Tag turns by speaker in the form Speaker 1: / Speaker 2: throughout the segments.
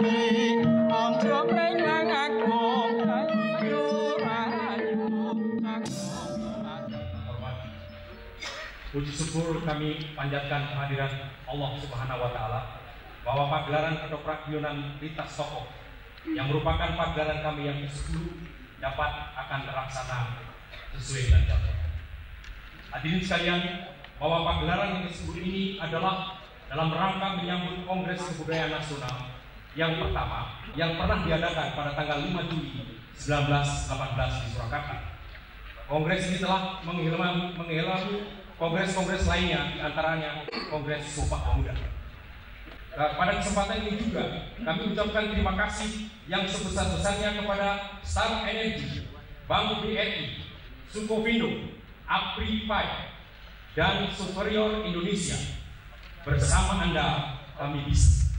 Speaker 1: Puji syukur kami panjatkan kehadiran Allah Subhanahu wa taala bahwa pagelaran ketoprak Yunan rita Soko yang merupakan pagelaran kami yang ke-10 dapat akan terlaksana sesuai dengan jadwal. Hadirin sekalian, bahwa pagelaran yang ke-10 ini adalah dalam rangka menyambut Kongres Kebudayaan Nasional yang pertama yang pernah diadakan pada tanggal 5 Juli 1918 di Surakarta. Kongres ini telah menghelami, menghelami kongres-kongres lainnya, di antaranya Kongres Sumpah Pemuda. Nah, pada kesempatan ini juga kami ucapkan terima kasih yang sebesar-besarnya kepada Star Energy, Bank BRI, Sukovindo, Apripai, dan Superior Indonesia. Bersama Anda kami bisa.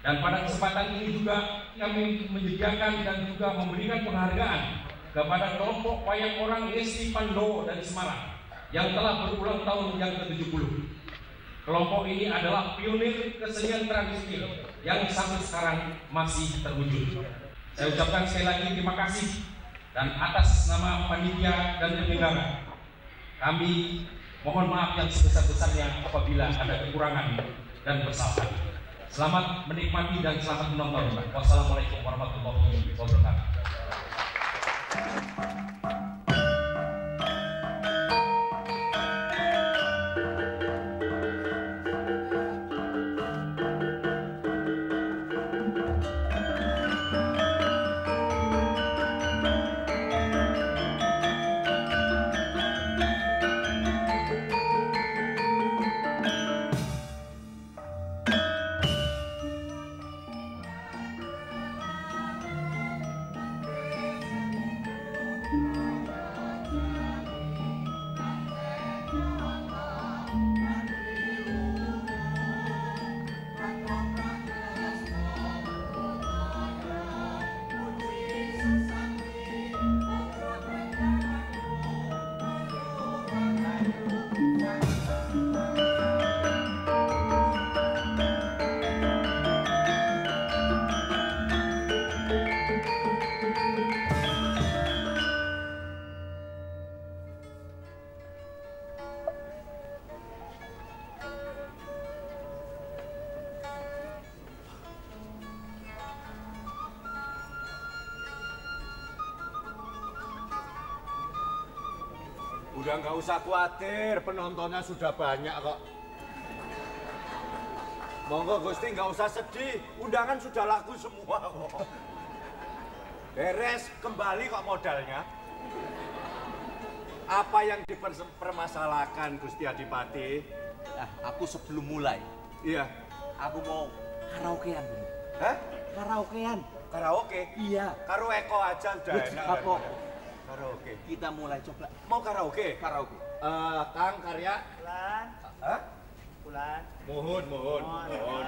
Speaker 1: Dan pada kesempatan ini juga kami menyediakan dan juga memberikan penghargaan kepada kelompok wayang orang Lesti Pandowo dari Semarang yang telah berulang tahun yang ke-70. Kelompok ini adalah pionir kesenian tradisi yang sampai sekarang masih terwujud. Saya ucapkan sekali lagi terima kasih dan atas nama panitia dan penyelenggara kami mohon maaf yang sebesar-besarnya apabila ada kekurangan dan kesalahan. Selamat menikmati dan selamat menonton. Wassalamualaikum warahmatullahi wabarakatuh.
Speaker 2: Nggak usah khawatir, penontonnya sudah banyak kok. Monggo Gusti nggak usah sedih, undangan sudah laku semua kok. Beres, kembali kok modalnya. Apa yang dipermasalahkan Gusti Adipati?
Speaker 3: Nah, aku sebelum mulai,
Speaker 2: Iya.
Speaker 3: aku mau karaokean dulu.
Speaker 2: Hah?
Speaker 3: Karaokean.
Speaker 2: Karaoke?
Speaker 3: Iya.
Speaker 2: Karo Eko aja udah
Speaker 3: Loh,
Speaker 2: enak.
Speaker 3: apa?
Speaker 2: Karaoke.
Speaker 3: Kita mulai coba
Speaker 2: Mau karaoke?
Speaker 3: karaoke.
Speaker 2: Eh, Kang Karya?
Speaker 4: Bulan,
Speaker 2: Hah?
Speaker 4: bulan.
Speaker 2: Mohon, mohon,
Speaker 4: Mohon.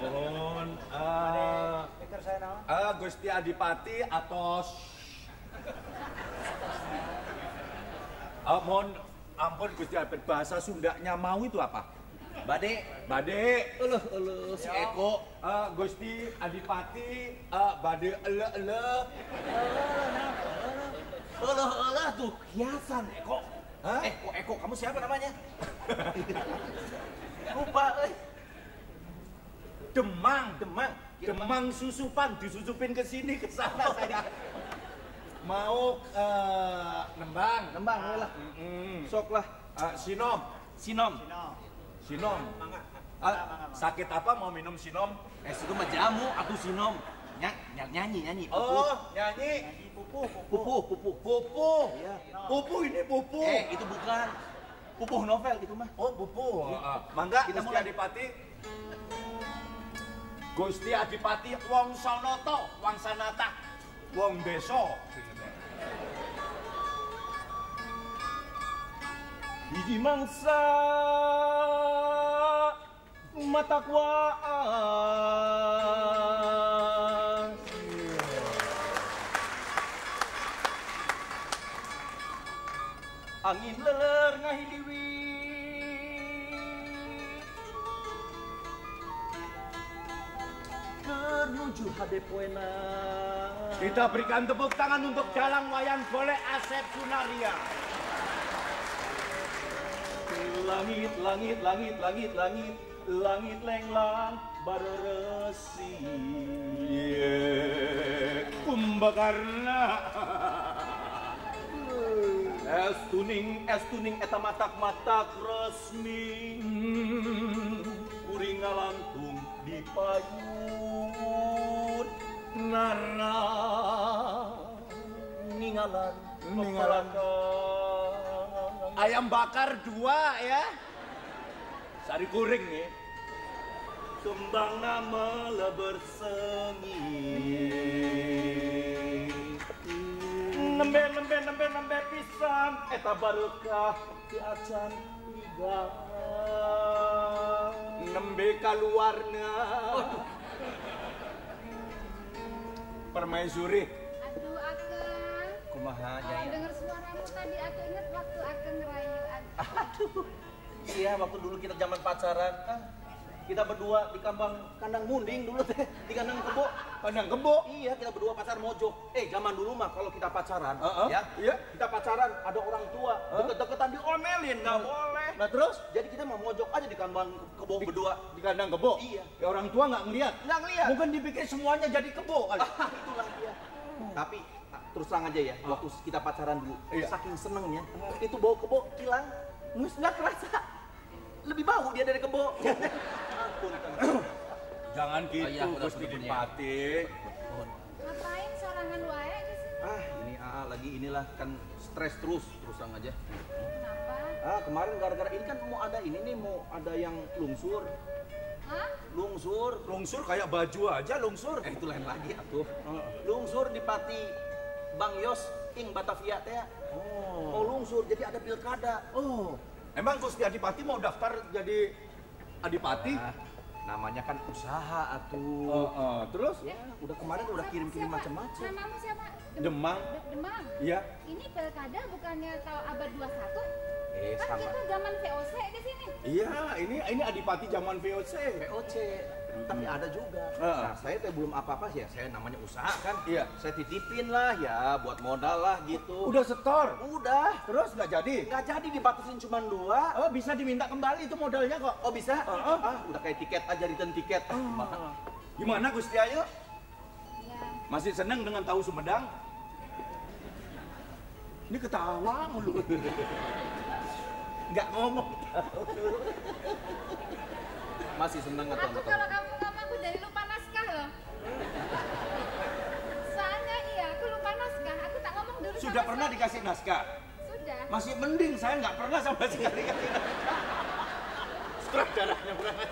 Speaker 2: mohon. Eh,
Speaker 4: Pikir saya no.
Speaker 2: Eh, Gusti Adipati atau Eh, mohon ampun Gusti Adipati bahasa Sundanya mau itu apa?
Speaker 3: Bade,
Speaker 2: Bade.
Speaker 3: uluh uluh si Eko.
Speaker 2: Eh, Gusti Adipati eh, bade ele ele.
Speaker 3: Uluh tuh hiasan Eko.
Speaker 2: Hah?
Speaker 3: Eko, Eko, kamu siapa namanya? Lupa, eh.
Speaker 2: Demang,
Speaker 3: Demang.
Speaker 2: Demang susupan disusupin ke sini ke sana saya. Mau eh, nembang.
Speaker 3: Nembang, we lah.
Speaker 2: Mm-mm.
Speaker 3: Sok lah.
Speaker 2: Eh, sinom.
Speaker 3: Sinom.
Speaker 4: No.
Speaker 2: Sinom.
Speaker 4: Mangga.
Speaker 2: Ah, sakit apa mau minum sinom?
Speaker 3: Eh, itu mah jamu, aku sinom. Ny nyanyi, nyanyi.
Speaker 2: Oh, nyanyi.
Speaker 4: Lagi pupu, pupu.
Speaker 3: pupuh, pupuh.
Speaker 2: Pupu.
Speaker 3: Iya.
Speaker 2: Pupu ini pupu.
Speaker 3: Eh, itu bukan. Pupuh novel itu mah.
Speaker 2: Oh, pupu. Ah, Mangga
Speaker 3: Kita mulai.
Speaker 2: Adipati. Gusti Adipati wong Sanata, wong Sanata, wong desa.
Speaker 3: Biji mangsa mata Angin leler ngahiliwi Menuju hadepoena
Speaker 2: Kita berikan tepuk tangan untuk dalang wayang golek Asep Sunaria. Langit, langit, langit, langit, langit, langit lenglang bareresi. Kumbakarna. Es tuning, es tuning eta matak-matak resmi. Kuring ngalantung di payun. Nara. Ningalan ningalan. ayam bakar dua ya. Sari kuring nih. Kembang nama bersengit nembe nembe nembe nembe pisan eta barukah di acan tiga nembe kaluarna permaisuri
Speaker 5: Aduh, Akang.
Speaker 3: Kumaha
Speaker 5: Oh,
Speaker 3: Nyai?
Speaker 5: dengar suaramu tadi aku ingat waktu Akang ngerayu.
Speaker 2: Aduh. Iya, waktu dulu kita zaman pacaran, ah, kita berdua di kambang kandang munding dulu teh, di kandang kebo. Kandang kebo? Iya, kita berdua pacar mojok. Eh, zaman dulu mah kalau kita pacaran,
Speaker 3: Uh-uh.
Speaker 2: ya, iya. kita pacaran ada orang tua, deket-deketan diomelin, nggak boleh. Nah terus? Jadi kita mau mojok aja di kambang kebo berdua. Di kandang kebo? Iya. Ya orang tua nggak ngeliat? Nggak ngeliat. Mungkin dipikir semuanya jadi kebo kali. Itulah dia. Tapi ah, terus terang aja ya, waktu kita pacaran dulu,
Speaker 3: Iya.
Speaker 2: saking senengnya, itu bau kebo hilang, nggak kerasa. Lebih bau dia dari kebo. Jangan gitu,
Speaker 3: Oh iya, udah,
Speaker 2: Gusti. Dipati.
Speaker 5: Ngapain sorangan wae di sini?
Speaker 2: Ah, ini AA lagi inilah kan stres terus, terus terang aja.
Speaker 5: Kenapa?
Speaker 2: Ah, kemarin gara-gara ini kan mau ada ini nih, mau ada yang lungsur.
Speaker 5: Hah?
Speaker 2: Lungsur. Lungsur kayak baju aja lungsur. Eh, itu lain lagi atuh. Lungsur di Pati Bang Yos Ing Batavia teh. Oh. Mau lungsur jadi ada pilkada. Oh. Emang Gusti Adipati mau daftar jadi Adipati?
Speaker 3: Ah, namanya kan usaha atuh.
Speaker 2: Oh, oh. terus?
Speaker 5: Eh,
Speaker 2: udah kemarin udah kirim-kirim macam-macam.
Speaker 5: Namamu siapa?
Speaker 2: Demang.
Speaker 5: De- Demang.
Speaker 2: Iya.
Speaker 5: Ini pilkada bukannya tahun abad 21?
Speaker 3: Eh,
Speaker 5: Kan
Speaker 3: sama.
Speaker 5: kita zaman VOC di sini.
Speaker 2: Iya, ini ini Adipati zaman VOC.
Speaker 3: POC. Tapi ada juga.
Speaker 2: Heeh.
Speaker 3: Nah, saya teh belum apa-apa sih ya. Saya namanya usaha kan.
Speaker 2: Iya.
Speaker 3: Saya titipin lah ya buat modal lah gitu.
Speaker 2: Udah setor.
Speaker 3: Udah.
Speaker 2: Terus nggak jadi?
Speaker 3: Nggak jadi dibatasin cuma dua.
Speaker 2: Oh, bisa diminta kembali itu modalnya kok.
Speaker 3: Oh bisa?
Speaker 2: Heeh.
Speaker 3: Ah, udah kayak tiket aja return tiket.
Speaker 2: Gimana Gusti Ayu?
Speaker 5: Ya.
Speaker 2: Masih seneng dengan tahu Sumedang? Ini ketawa mulu. Nggak ngomong.
Speaker 3: Masih seneng atau
Speaker 5: Aku
Speaker 3: enggak?
Speaker 5: kalau kamu ngomong aku jadi lupa naskah loh. Soalnya iya, aku lupa naskah. Aku tak ngomong dulu
Speaker 2: Sudah
Speaker 5: sama
Speaker 2: pernah dikasih naskah?
Speaker 5: Sudah.
Speaker 2: Masih mending, saya nggak pernah sama sekali kasih naskah. Stroke darahnya berangkat.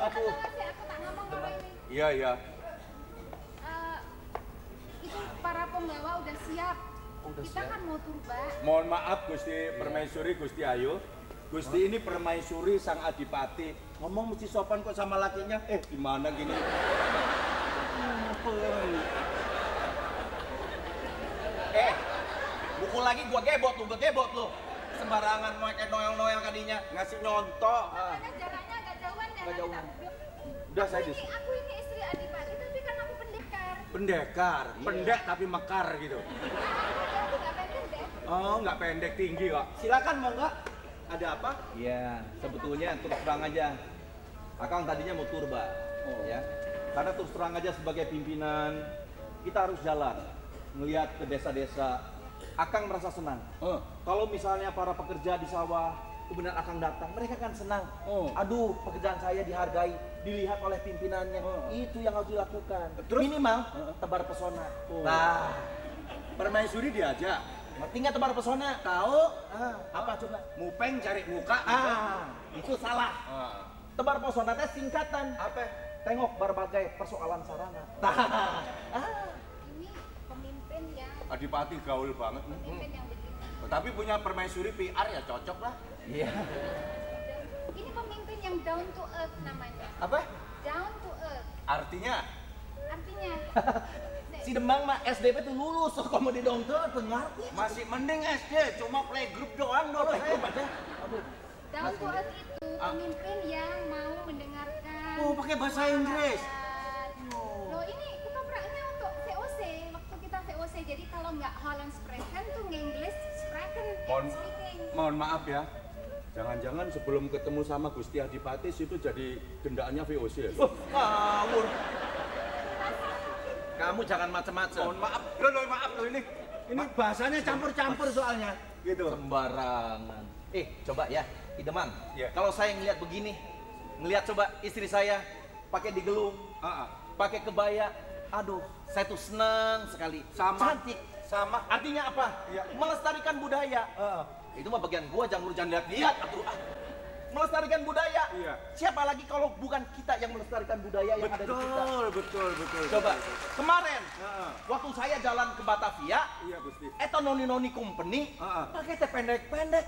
Speaker 5: Aku aku tak ngomong kalau ini.
Speaker 2: Iya, iya.
Speaker 5: Eh, itu para penggawa udah siap.
Speaker 3: Udah
Speaker 5: Kita
Speaker 3: siap.
Speaker 5: kan mau turba.
Speaker 2: Mohon maaf Gusti Permaisuri, Gusti Ayu. Gusti ini permaisuri sang adipati. Ngomong mesti sopan kok sama lakinya. Eh, gimana gini?
Speaker 3: Eh, pukul lagi gua gebot lu, gua gebot lu. Sembarangan mau kayak noel-noel kadinya.
Speaker 2: Ngasih nyontok.
Speaker 3: Ah.
Speaker 5: Karena jaraknya agak jauhan ya.
Speaker 3: Agak jauhan.
Speaker 5: tak-
Speaker 2: Udah saya
Speaker 5: ini, aku ini istri Adipati, tapi kan aku pendekar.
Speaker 2: Pendekar,
Speaker 3: Iya.
Speaker 2: pendek tapi mekar gitu.
Speaker 5: Aku nggak pendek.
Speaker 2: Oh, nggak pendek tinggi kok. Silakan mau nggak? Ada apa?
Speaker 3: Iya, sebetulnya terus terang aja. Akang tadinya mau turba,
Speaker 2: Oh.
Speaker 3: ya. Karena terus terang aja sebagai pimpinan, kita harus jalan, melihat ke desa-desa. Akang merasa senang.
Speaker 2: Oh.
Speaker 3: Kalau misalnya para pekerja di sawah, kemudian Akang datang, mereka kan senang.
Speaker 2: Oh.
Speaker 3: Aduh, pekerjaan saya dihargai, dilihat oleh pimpinannya.
Speaker 2: Oh.
Speaker 3: Itu yang harus dilakukan.
Speaker 2: Terus?
Speaker 3: Minimal tebar pesona.
Speaker 2: Oh.
Speaker 3: Nah,
Speaker 2: Permaisuri diajak.
Speaker 3: Ngerti nggak tebar pesona?
Speaker 2: Tahu?
Speaker 3: Ah, apa coba?
Speaker 2: Mupeng cari muka.
Speaker 3: Ah, itu salah.
Speaker 2: Ah.
Speaker 3: Tebar pesona teh singkatan.
Speaker 2: Apa?
Speaker 3: Tengok berbagai persoalan sarana. Tah. Ah.
Speaker 5: Ini pemimpin yang
Speaker 2: Adipati gaul banget.
Speaker 5: pemimpin yang begini.
Speaker 2: Tapi punya permaisuri PR ya cocok lah.
Speaker 3: Iya.
Speaker 5: Ini pemimpin yang down to earth namanya.
Speaker 2: Apa?
Speaker 5: Down to earth.
Speaker 2: Artinya?
Speaker 5: Artinya
Speaker 3: Si Demang mah SDP tuh lulus kok kamu di dong tuh ngerti.
Speaker 2: Masih mending SD, cuma playgroup doang dong.
Speaker 3: Ya. Aduh.
Speaker 5: down to earth itu pemimpin yang mau mendengarkan.
Speaker 2: Oh, pakai bahasa Inggris.
Speaker 5: Loh ini ketopraknya untuk VOC waktu kita VOC jadi kalau nggak Holland Sprechen tuh nggak Inggris Kraken
Speaker 6: Mohon, mohon maaf ya. Jangan-jangan sebelum ketemu sama Gusti Adipatis itu jadi gendaannya VOC ya?
Speaker 2: Oh, ngawur. Kamu jangan macam-macam.
Speaker 6: Mohon maaf, loh, loh, maaf loh ini.
Speaker 2: Ini bahasanya campur-campur soalnya. Gitu.
Speaker 6: Sembarangan.
Speaker 2: Eh, coba ya, Idemang.
Speaker 6: Iya.
Speaker 2: Kalau saya ngeliat begini, ngeliat coba istri saya pakai digelung,
Speaker 6: Ah, ah.
Speaker 2: pakai kebaya, aduh, saya tuh senang sekali.
Speaker 6: Sama.
Speaker 2: Cantik.
Speaker 6: Sama.
Speaker 2: Artinya apa?
Speaker 6: Iya.
Speaker 2: Melestarikan budaya.
Speaker 6: Ah, ah.
Speaker 2: Itu mah bagian gua jangan lu jangan lihat-lihat atuh. Ah. Melestarikan budaya.
Speaker 6: Iya.
Speaker 2: Siapa lagi kalau bukan kita yang melestarikan budaya yang ada di kita?
Speaker 6: Betul, betul, betul.
Speaker 2: Coba,
Speaker 6: betul, betul.
Speaker 2: kemarin
Speaker 6: Ah,
Speaker 2: waktu saya jalan ke Batavia,
Speaker 6: Iya, Gusti.
Speaker 2: Eto noni noni company,
Speaker 6: Ah, ah.
Speaker 2: pakai teh pendek pendek,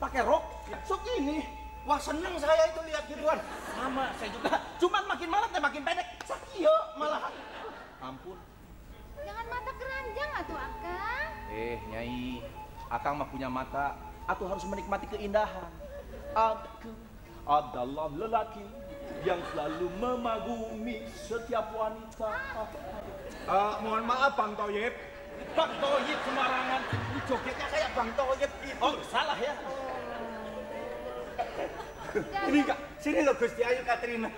Speaker 2: pakai rok, sok ini. Wah seneng saya itu lihat gituan. Sama saya juga. Cuman makin malam teh makin pendek. Sakio malah. Ampun.
Speaker 5: Jangan mata keranjang atuh Akang.
Speaker 2: Eh Nyai, Akang mah punya mata. Atau harus menikmati keindahan. Aku adalah lelaki yang selalu memagumi setiap wanita.
Speaker 6: Eh, mohon maaf Bang Toyib.
Speaker 2: Bang Toyib sembarangan. Ini jogetnya kayak Bang Toyib. Oh, salah ya.
Speaker 6: Ini enggak, sini loh Gusti Ayu Katrina.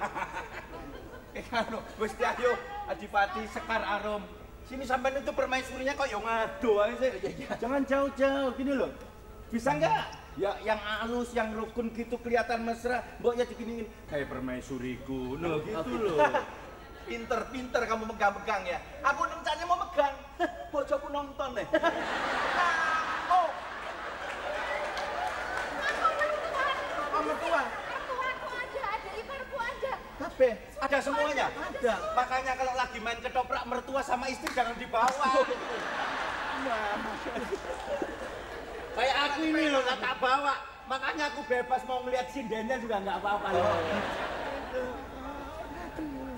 Speaker 2: Eh, anu, Gusti Ayu, Adipati Sekar Arum. Sini sampai itu permaisurinya kok yang ngado aja sih.
Speaker 6: Jangan jauh-jauh, gini loh.
Speaker 2: Bisa nggak? Ya yang halus, yang rukun gitu kelihatan mesra. Mbok ya diginiin.
Speaker 6: Kayak permaisuriku, no gitu loh.
Speaker 2: Pinter-pinter kamu megang-megang ya. Aku rencana mau megang. Bojoku nonton deh. oh. Oh, mertua.
Speaker 5: Ada, ada iparku ada.
Speaker 2: Kabeh. Ada semuanya?
Speaker 6: Ada.
Speaker 2: Makanya kalau lagi main ketoprak mertua sama istri jangan dibawa. Kayak aku ini loh nggak tak bawa. Makanya aku bebas mau ngeliat sindennya juga nggak apa-apa loh.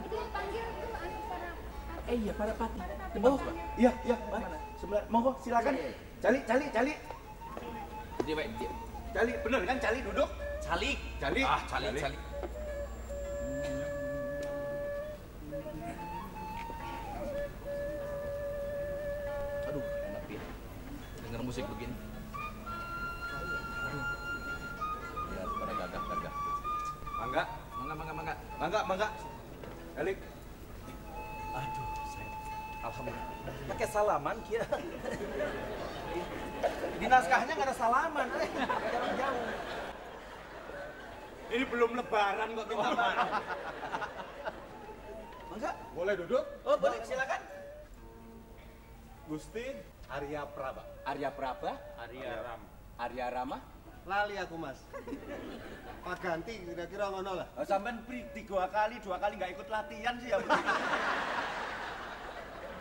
Speaker 5: Itu panggil tuh anu para
Speaker 2: Eh iya para pati.
Speaker 5: Oh,
Speaker 2: iya iya. Mari. Sebelah. Monggo silakan. Cali cali cali.
Speaker 3: Dia baik dia.
Speaker 2: Cali bener kan cali duduk.
Speaker 3: Calik.
Speaker 2: Cali.
Speaker 3: Ah, calik, calik. Aduh, enak ya. Dengar musik begini.
Speaker 2: Mangga mangga. Cali.
Speaker 3: Aduh, saya. Alhamdulillah.
Speaker 2: Pakai salaman kira. Di naskahnya nggak ada salaman. eh. Jangan jauh.
Speaker 6: Ini belum lebaran kok minta maaf.
Speaker 2: Mangga.
Speaker 6: Boleh duduk?
Speaker 2: Oh boleh silakan.
Speaker 6: Gusti Arya Praba.
Speaker 3: Arya Praba,
Speaker 6: Arya Ram.
Speaker 3: Arya Rama.
Speaker 7: Lali aku mas. Pak ganti kira-kira ngono lah.
Speaker 2: Oh, sampean pri tiga kali, dua kali nggak ikut latihan sih ya.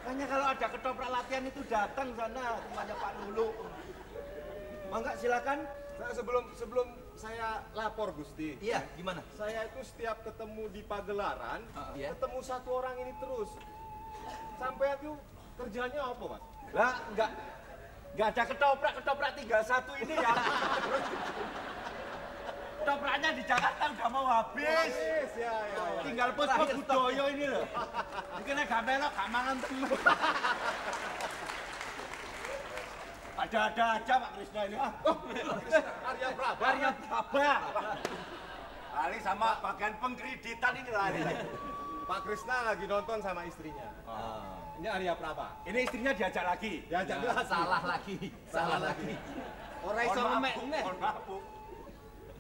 Speaker 2: Makanya kalau ada ketoprak latihan itu datang sana rumahnya Pak Lulu. Mangga silakan.
Speaker 6: Saya sebelum sebelum saya lapor Gusti.
Speaker 2: Iya, gimana?
Speaker 6: Saya itu setiap ketemu di pagelaran,
Speaker 3: iya.
Speaker 6: ketemu satu orang ini terus. Sampai itu kerjanya apa, Mas?
Speaker 2: Lah, nggak nggak ada ketoprak ketoprak tinggal satu ini ya. Ketopraknya di Jakarta udah mau habis.
Speaker 6: Yes, ya, ya, ya.
Speaker 2: Tinggal pos pos budoyo ini loh. Mungkin gak melok, gak mangan temen. Ada-ada aja Pak Krisna ini. Ah, oh,
Speaker 6: Arya Praba.
Speaker 2: Arya Praba. Kali sama bagian pengkreditan ini lah ini.
Speaker 6: Pak Krisna lagi nonton sama istrinya. Ini Arya Praba.
Speaker 2: Ini istrinya diajak lagi.
Speaker 6: Diajak
Speaker 3: Ya,
Speaker 6: lagi.
Speaker 3: salah lagi. Salah lagi.
Speaker 7: Orang iso ngemek.
Speaker 2: Bung, mohon maaf.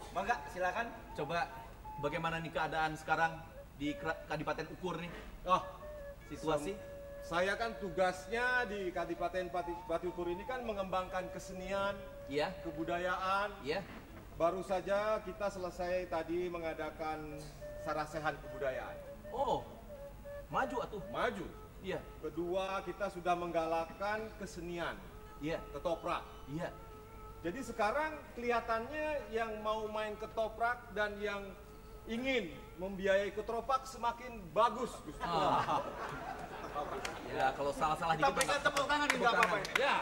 Speaker 2: Mangga, silakan.
Speaker 3: Coba bagaimana nih keadaan sekarang di Kadipaten Ukur nih?
Speaker 6: Oh,
Speaker 3: Situasi?
Speaker 6: saya kan tugasnya di Kadipaten Pati- Batiukur ini kan mengembangkan kesenian,
Speaker 3: Iya,
Speaker 6: kebudayaan.
Speaker 3: iya.
Speaker 6: Baru saja kita selesai tadi mengadakan sarasehan kebudayaan.
Speaker 3: Oh, maju atuh.
Speaker 6: Maju.
Speaker 3: Iya,
Speaker 6: Kedua, kita sudah menggalakkan kesenian,
Speaker 3: iya,
Speaker 6: ketoprak.
Speaker 3: iya.
Speaker 6: Jadi sekarang kelihatannya yang mau main ketoprak dan yang ingin membiayai ketoprak semakin bagus. Gusti.
Speaker 3: Ah. Ya, kalau salah-salah dikit
Speaker 2: berikan
Speaker 3: mah-
Speaker 2: tepuk tangan nggak apa-apa.
Speaker 3: Ya.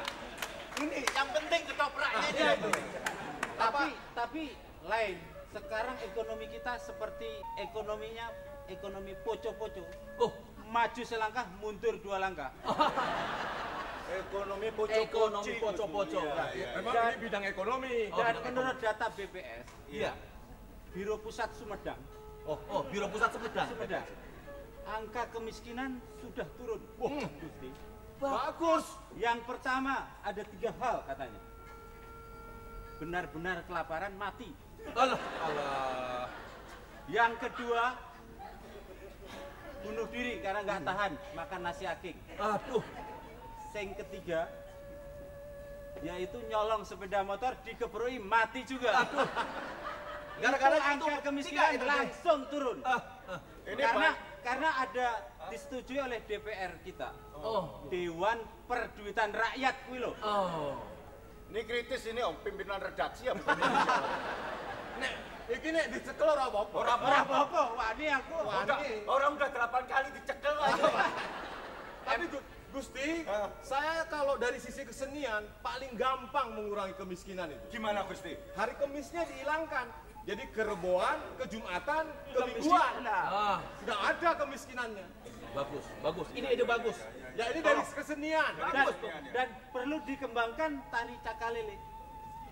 Speaker 2: Ini yang penting ketopraknya
Speaker 3: Ah,
Speaker 2: ini.
Speaker 3: iya,
Speaker 2: itu.
Speaker 8: tapi tapi lain sekarang ekonomi kita seperti ekonominya ekonomi poco-poco
Speaker 3: Oh,
Speaker 8: maju selangkah mundur dua langkah
Speaker 6: ekonomi poco
Speaker 3: Ekonomi poco-poco.
Speaker 6: Memang
Speaker 8: Dan-
Speaker 6: ini bidang ekonomi.
Speaker 3: Oh,
Speaker 8: Dan
Speaker 3: bidang
Speaker 8: menurut data BPS,
Speaker 3: Iya.
Speaker 8: Biro Pusat Sumedang,
Speaker 3: Oh, oh, Biro Pusat Sumedang.
Speaker 8: Sumedang, angka kemiskinan sudah turun. Wah, Gusti.
Speaker 6: Bagus.
Speaker 8: Yang pertama ada tiga hal katanya. Benar-benar kelaparan mati.
Speaker 3: Allah, Allah.
Speaker 8: Yang kedua bunuh diri karena nggak tahan makan nasi aking.
Speaker 3: Aduh.
Speaker 8: Yang ketiga yaitu nyolong sepeda motor dikebroi mati juga.
Speaker 3: Aduh.
Speaker 8: Gara-gara angka kemiskinan
Speaker 3: itu, Dek.
Speaker 8: langsung turun.
Speaker 3: Ah, ah.
Speaker 6: Ini
Speaker 8: karena
Speaker 6: baik.
Speaker 8: karena ada disetujui oleh DPR kita.
Speaker 3: Oh.
Speaker 8: Dewan Perduitan Rakyat kuwi lho.
Speaker 3: Oh.
Speaker 2: Ini kritis ini om pimpinan redaksi ya bukan
Speaker 6: Nek, iki nek dicekel ora apa-apa.
Speaker 2: Ora
Speaker 8: apa-apa, wah ini aku.
Speaker 6: Ini.
Speaker 2: orang udah delapan kali dicekel aja.
Speaker 6: Tapi Gu- Gusti, saya kalau dari sisi kesenian paling gampang mengurangi kemiskinan itu.
Speaker 2: Gimana Gusti?
Speaker 6: Hari Kemisnya dihilangkan. Jadi kereboan, kejumatan, kemingguan.
Speaker 3: Ah,
Speaker 6: Sudah ada kemiskinannya.
Speaker 3: bagus, bagus. Ini ide bagus.
Speaker 6: Ya ini dari kesenian.
Speaker 8: Dan, dan perlu dikembangkan tari cakalele.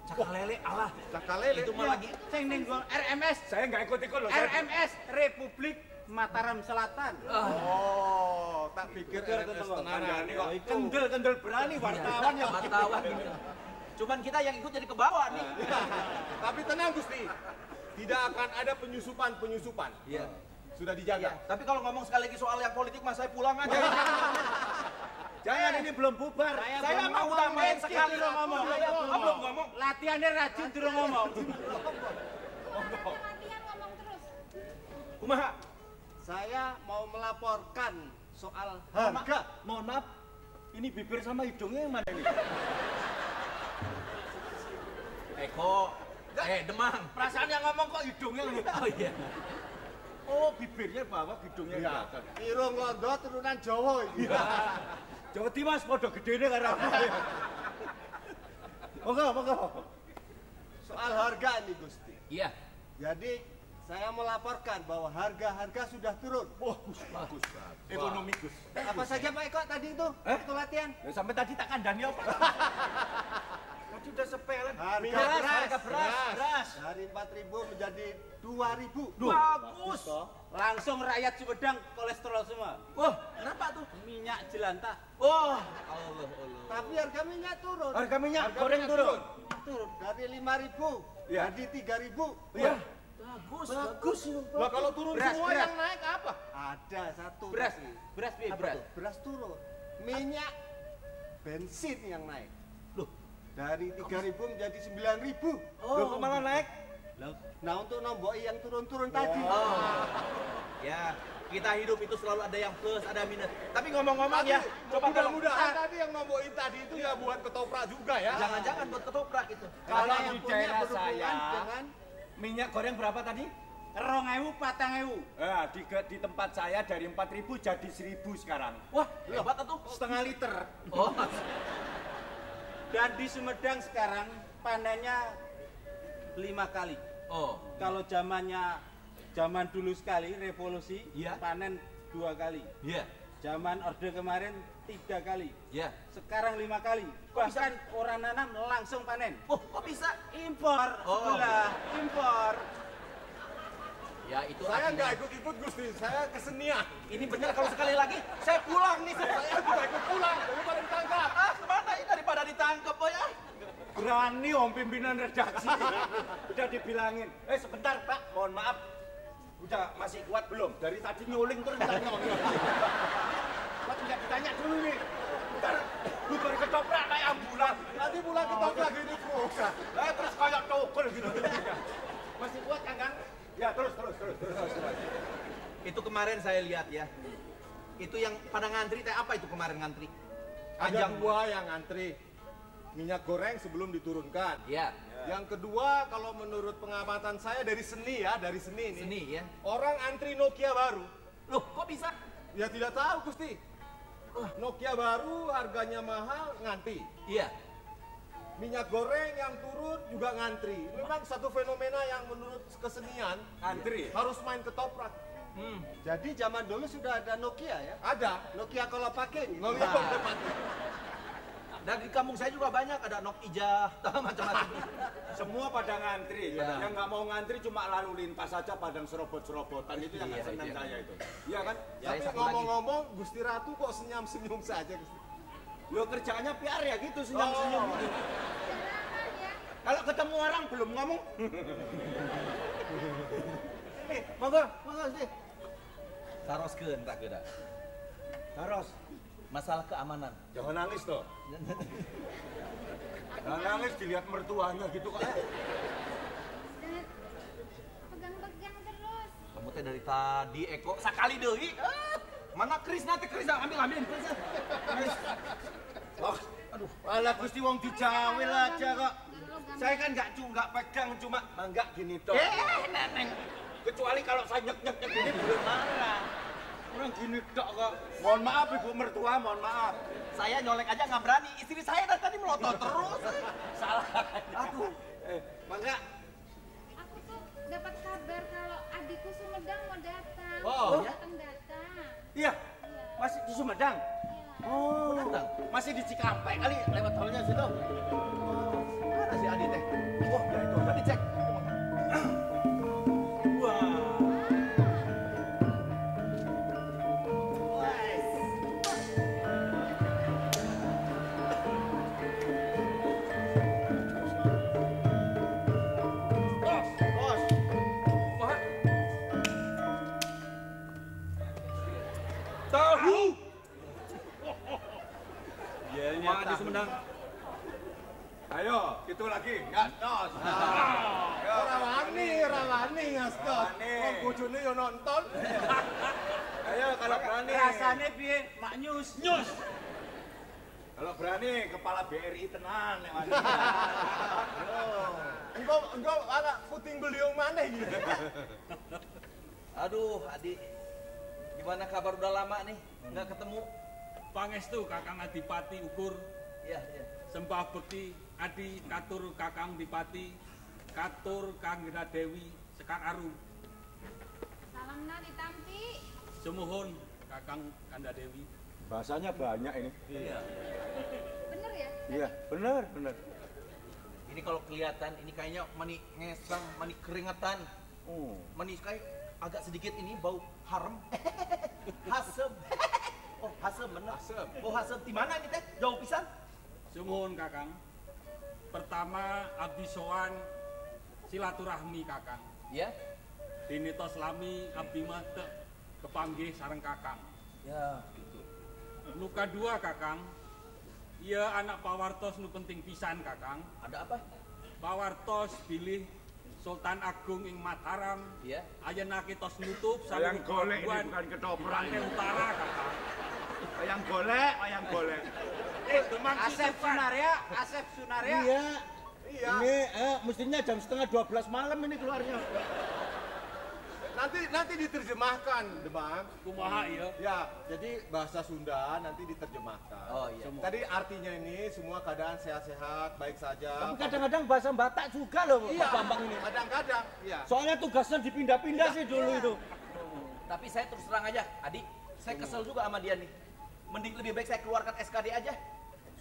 Speaker 3: Cakal lele, Allah.
Speaker 6: Cakalele.
Speaker 3: Itu mah
Speaker 8: Iya,
Speaker 3: lagi.
Speaker 8: sing ning nggon RMS,
Speaker 2: Saya nggak ikut-ikut loh. saya-
Speaker 8: RMS Republik Mataram Selatan.
Speaker 6: Oh, tak pikir RMS tenanan.
Speaker 2: Kendel-kendel berani wartawan ya.
Speaker 3: Wartawan. Cuman kita yang ikut jadi ke bawah nih.
Speaker 6: Tapi tenang Gusti, tidak akan ada penyusupan-penyusupan.
Speaker 3: Iya.
Speaker 6: Sudah dijaga.
Speaker 3: Tapi kalau ngomong sekali lagi soal yang politik mas saya pulang aja.
Speaker 2: Jangan ini belum bubar.
Speaker 8: Saya
Speaker 2: Saya
Speaker 8: belum
Speaker 2: mau
Speaker 8: ngomong,
Speaker 2: tambahin sekali
Speaker 8: belum ngomong.
Speaker 2: Saya
Speaker 8: Belum
Speaker 2: belum ngomong.
Speaker 8: Latihannya rajin durung ngomong.
Speaker 5: latihan ngomong terus.
Speaker 2: Kumaha?
Speaker 7: Saya mau melaporkan soal
Speaker 2: Harga. Mohon maaf. Ini bibir sama hidungnya yang mana ini?
Speaker 3: Eko. Eh, Demang.
Speaker 2: Perasaan yang ngomong kok hidungnya ini?
Speaker 3: Oh iya.
Speaker 2: Oh, bibirnya bawah, hidungnya
Speaker 6: Iya.
Speaker 2: belakang.
Speaker 7: Irung Londo turunan Jawa iki.
Speaker 2: Jawa Timur podo gedene karo aku. Monggo, monggo.
Speaker 7: Soal harga ini Gusti.
Speaker 3: Iya.
Speaker 7: Jadi saya melaporkan bahwa harga-harga sudah turun.
Speaker 2: Wah, bagus. Ekonomi Gus.
Speaker 7: Apa saja Pak Eko tadi itu?
Speaker 2: Eh?
Speaker 7: Itu latihan.
Speaker 2: Ya, sampai tadi tak kandani apa? Tadi udah sepele.
Speaker 7: Harga
Speaker 2: Minyak
Speaker 7: beras,
Speaker 2: harga beras,
Speaker 6: beras.
Speaker 2: beras.
Speaker 7: Dari 4.000 menjadi 2.000.
Speaker 2: Bagus.
Speaker 8: Langsung rakyat Sumedang kolesterol semua.
Speaker 3: Wah, kenapa tuh?
Speaker 8: Minyak jelantah
Speaker 3: Wah, Allah, Allah.
Speaker 7: Tapi harga minyak turun.
Speaker 2: Harga minyak
Speaker 6: Harga
Speaker 2: goreng
Speaker 6: minyak
Speaker 2: turun.
Speaker 7: Turun dari 5.000
Speaker 2: Iya.
Speaker 7: jadi 3.000.
Speaker 2: Iya.
Speaker 3: Bagus,
Speaker 7: Bagus.
Speaker 6: Lah kalau turun
Speaker 8: Beras,
Speaker 6: semua
Speaker 8: beras.
Speaker 6: yang naik apa?
Speaker 7: Ada satu.
Speaker 8: beras, beras beras?
Speaker 7: Beras turun. Minyak bensin yang naik.
Speaker 3: Loh.
Speaker 7: Dari 3.000 menjadi 9.000.
Speaker 2: Loh, kok malah naik?
Speaker 7: Nah untuk nombok yang turun-turun tadi.
Speaker 3: Oh. Ya, kita hidup itu selalu ada yang plus, ada minus. Tapi ngomong-ngomong ya, coba kalau
Speaker 6: Mudah-mudahan tadi yang nombokin tadi itu ya buat ketoprak juga ya.
Speaker 3: jangan-jangan buat ketoprak itu.
Speaker 2: Kalau
Speaker 7: yang
Speaker 2: di
Speaker 7: punya
Speaker 2: daerah saya,
Speaker 7: dengan
Speaker 2: minyak goreng berapa tadi?
Speaker 8: Rong ewu, patang ewu.
Speaker 2: Eh, di, di tempat saya dari 4.000 jadi 1.000 sekarang.
Speaker 3: Wah, hebat tuh.
Speaker 2: Setengah liter.
Speaker 3: Oh,
Speaker 8: Dan di Sumedang sekarang panennya lima kali.
Speaker 3: oh,
Speaker 8: Kalau zamannya zaman dulu sekali revolusi
Speaker 3: Iya.
Speaker 8: panen dua kali.
Speaker 3: iya,
Speaker 8: Zaman orde kemarin tiga kali.
Speaker 3: iya.
Speaker 8: Sekarang lima kali. Bahkan orang nanam langsung panen.
Speaker 3: Oh, kok bisa?
Speaker 8: Impor
Speaker 3: Oh.
Speaker 8: sebelah, impor.
Speaker 3: Ya itu
Speaker 6: Saya nggak ikut-ikut Gusti, saya kesenian.
Speaker 3: Ini benar kalau sekali lagi saya pulang nih. Saya.
Speaker 6: Juga ikut pulang daripada ditangkap.
Speaker 3: Ah, ke mana ini daripada ditangkap ya?
Speaker 2: Berani om pimpinan redaksi. Udah dibilangin. Eh sebentar pak, mohon maaf. Udah masih kuat belum? Dari tadi nyuling terus ditanya. Pak tidak ditanya dulu nih. Ntar bubar ketoprak kayak ambulan.
Speaker 6: Nanti pulang ketoprak gini terus.
Speaker 2: Eh terus kayak togel gitu. Masih kuat kan kan? Ya terus terus terus terus. terus.
Speaker 3: Itu kemarin saya lihat ya. Itu yang pada ngantri teh apa itu kemarin ngantri?
Speaker 6: Ada dua yang antri minyak goreng sebelum diturunkan.
Speaker 3: Ya,
Speaker 6: Yang kedua, kalau menurut pengamatan saya dari seni ya, dari seni ini.
Speaker 3: seni ya.
Speaker 6: Orang antri Nokia baru.
Speaker 3: Loh, kok bisa?
Speaker 6: Ya tidak tahu Gusti. Nokia baru harganya mahal ngantri.
Speaker 3: Iya.
Speaker 6: Minyak goreng yang turun juga ngantri. Memang satu fenomena yang menurut kesenian
Speaker 2: Antri.
Speaker 6: harus main ketoprak.
Speaker 3: Hmm.
Speaker 7: Jadi zaman dulu sudah ada Nokia ya.
Speaker 6: Ada.
Speaker 7: Nokia kalau pakai.
Speaker 6: Nokia pakai mati.
Speaker 3: Dan di kampung saya juga banyak ada nok ijah, macam-macam.
Speaker 2: Semua pada ngantri,
Speaker 3: Iya.
Speaker 2: yang nggak mau ngantri cuma lalu lintas saja padang serobot-serobotan itu yang nggak
Speaker 3: Iya,
Speaker 2: senang
Speaker 3: iya.
Speaker 2: saya itu. Iya kan?
Speaker 3: Ya,
Speaker 6: Tapi ngomong-ngomong, Gusti Ratu kok senyum-senyum saja Gusti?
Speaker 2: Lo kerjaannya PR ya gitu senyum-senyum.
Speaker 6: Oh.
Speaker 2: gitu.
Speaker 5: Ya.
Speaker 2: Kalau ketemu orang belum ngomong. eh, monggo, monggo sih.
Speaker 3: Saroskeun tak kira.
Speaker 2: Harus.
Speaker 3: Masalah keamanan.
Speaker 2: Jangan nangis toh. Jangan nangis dilihat mertuanya gitu kan.
Speaker 5: Pegang-pegang terus.
Speaker 3: Kamu teh dari tadi Eko sakali deui. Mana Kris nanti Kris ambil ambilin Kris.
Speaker 2: Oh, aduh, ala Gusti wong dijawil aja kok. Saya kan nggak cuma nggak pegang cuma enggak gini toh.
Speaker 3: Eh, neneng.
Speaker 2: Kecuali kalau saya nyek nyek nyek gini belum marah. Orang gini tok kok. Mohon maaf ibu mertua, mohon maaf.
Speaker 3: Saya nyolek aja nggak berani. Istri saya dari tadi melotot terus. Salah.
Speaker 2: Aduh, eh, mangga.
Speaker 5: Aku tuh dapat kabar kalau adikku Sumedang mau datang.
Speaker 2: Oh,
Speaker 3: ya?
Speaker 5: datang datang.
Speaker 2: Iya, masih di Sumedang.
Speaker 5: Iya.
Speaker 2: Oh,
Speaker 3: datang?
Speaker 2: Masih di Cikampek kali lewat tolnya situ.
Speaker 1: Tahu.
Speaker 2: Iya,
Speaker 1: Wah, di Sumedang.
Speaker 2: Ayo, itu lagi. Gatos.
Speaker 6: Oh, rawani, rawani ngastot.
Speaker 2: Rawani.
Speaker 6: Wong bojone yo nonton.
Speaker 2: Ayo kalau berani.
Speaker 8: Rasane piye? Mak nyus. Nyus.
Speaker 2: Kalau berani kepala BRI tenan nek wani.
Speaker 6: Engko engko anak puting beliung maneh gitu.
Speaker 3: Aduh, Adi. Gimana kabar udah lama nih? Nggak ketemu?
Speaker 9: Pangestu Kakang Adipati ukur
Speaker 3: Iya, iya.
Speaker 9: sembah bekti Adi katur Kakang Dipati katur Kang Dewi Sekar Arum
Speaker 5: Salam na ditampi.
Speaker 9: Semohon Kakang Kanda Dewi
Speaker 2: Bahasanya banyak ini.
Speaker 3: Iya.
Speaker 5: Bener ya?
Speaker 2: Iya, benar, benar.
Speaker 3: Ini kalau kelihatan ini kayaknya mani ngesang, mani keringetan,
Speaker 2: Oh.
Speaker 3: mani kayak agak sedikit ini bau harem. Hasem. Oh, hasem bener.
Speaker 6: Hasem.
Speaker 3: Oh, hasem. Di mana ini teh? Jauh pisan?
Speaker 9: Semohon Kakang Pertama Abdi Soan silaturahmi Kakang
Speaker 3: Ya.
Speaker 9: Dinito Selami Abdi mah teu kepanggih sareng Kakang
Speaker 3: Ya, gitu.
Speaker 9: Nu kadua Kakang Iya anak pawartos nu penting pisan Kakang
Speaker 3: Ada apa?
Speaker 9: Pawartos pilih Sultan Agung ing Mataram
Speaker 3: Iya.
Speaker 9: Ayeuna kitos nutup
Speaker 2: Ayang golek ini bukan ketoprak.
Speaker 9: utara kakak.
Speaker 2: Ayang golek, ayang golek.
Speaker 9: Eh, Demang
Speaker 8: Asep. Sunaria, Asep Sunaria.
Speaker 2: Iya.
Speaker 6: Iya.
Speaker 2: Ini eh, mestinya jam setengah 12 malam ini keluarnya.
Speaker 6: Nanti nanti diterjemahkan, Demang.
Speaker 9: Kumaha iya.
Speaker 6: Ya, jadi bahasa Sunda nanti diterjemahkan.
Speaker 3: Oh, iya.
Speaker 6: Tadi artinya ini semua keadaan sehat-sehat, baik saja.
Speaker 2: Tapi kadang-kadang bahasa Batak juga loh,
Speaker 6: iya,
Speaker 2: Pak Bambang ini.
Speaker 6: Kadang-kadang, iya.
Speaker 2: Soalnya tugasnya dipindah-pindah sih dulu itu.
Speaker 3: Tapi saya terus terang aja, Adi, saya kesel juga sama dia nih. Mending lebih baik saya keluarkan SKD aja.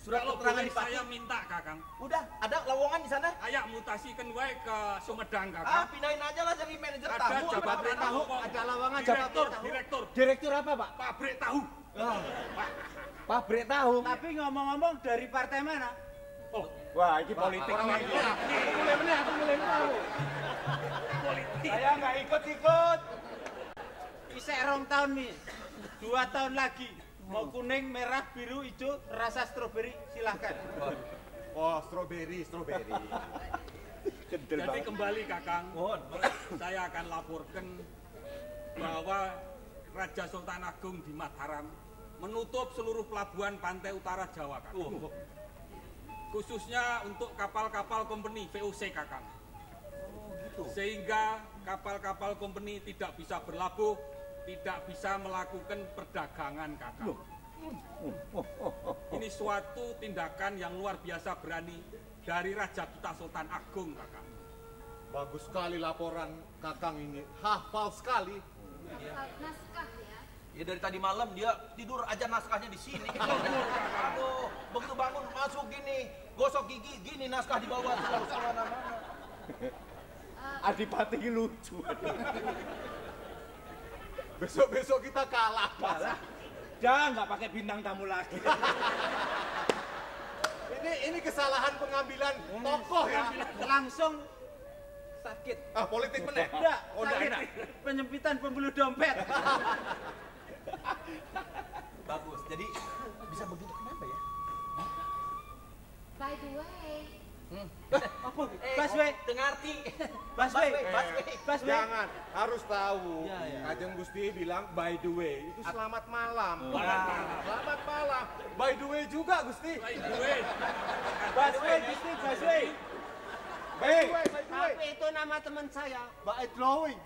Speaker 3: Surat
Speaker 9: Kalau
Speaker 3: keterangan
Speaker 9: boleh
Speaker 3: di Pati.
Speaker 9: saya minta kakang,
Speaker 3: Udah, ada lowongan di sana.
Speaker 9: ayak mutasikan wae ke Sumedang
Speaker 3: Ah,
Speaker 9: kakang.
Speaker 3: pindahin aja lah jadi manajer
Speaker 9: Ada
Speaker 3: tahu.
Speaker 9: jabatan tahu kok.
Speaker 6: Ada lowongan
Speaker 9: Direktur,
Speaker 6: jabatan tahu.
Speaker 9: direktur,
Speaker 2: Direktur apa, Pak?
Speaker 9: pabrik tahu.
Speaker 2: Pabrik tahu.
Speaker 8: Tapi ngomong-ngomong dari partai mana?
Speaker 9: Oh,
Speaker 2: Wah, ini politik
Speaker 6: Orang
Speaker 2: ini. Aku mulai meneh, aku mulai tahu. Saya nggak ikut-ikut.
Speaker 8: Isek rong tahun nih. Dua tahun lagi. Mau kuning, merah, biru, hijau, rasa stroberi, silahkan.
Speaker 6: Oh, strawberry.
Speaker 2: Gendel
Speaker 9: jadi
Speaker 2: banget.
Speaker 9: kembali kakang,
Speaker 3: Mohon.
Speaker 9: saya akan laporkan bahwa Raja Sultan Agung di Mataram menutup seluruh pelabuhan pantai utara Jawa kakang. Khususnya untuk kapal-kapal company VOC kakang. Sehingga kapal-kapal company tidak bisa berlabuh, tidak bisa melakukan perdagangan kakang. Ini suatu tindakan yang luar biasa berani dari Raja kita Sultan Agung kakang.
Speaker 6: Bagus sekali laporan Kakang ini. Hafal sekali.
Speaker 5: Naskah ya.
Speaker 3: Ya dari tadi malam dia tidur aja naskahnya di sini. Aduh, begitu bangun
Speaker 2: masuk gini, gosok gigi, gini naskah di bawah.
Speaker 6: Adipati lucu. Besok-besok kita kalah.
Speaker 2: Kalah. Jangan nggak pakai bintang tamu lagi.
Speaker 6: Ini ini kesalahan pengambilan tokoh ya.
Speaker 8: Langsung sakit.
Speaker 6: Ah, politik meneh.
Speaker 8: Enggak,
Speaker 6: Oh,
Speaker 8: sakit.
Speaker 6: enggak.
Speaker 8: Penyempitan pembuluh dompet.
Speaker 3: Bagus. Jadi bisa begitu kenapa ya?
Speaker 5: By the way,
Speaker 8: Apa?
Speaker 3: Eh,
Speaker 8: Baswe,
Speaker 3: dengarti.
Speaker 8: Baswe,
Speaker 3: Baswe.
Speaker 8: Baswe.
Speaker 6: Jangan, harus tahu.
Speaker 8: Ya, ya.
Speaker 6: Kanjeng Gusti bilang by the way, itu selamat malam. Selamat malam. By the way juga Gusti.
Speaker 9: By the way,
Speaker 8: Baswe, Gusti, Baswe.
Speaker 6: By the way, by the way.
Speaker 7: Tapi itu nama teman saya, Mbak Drawing.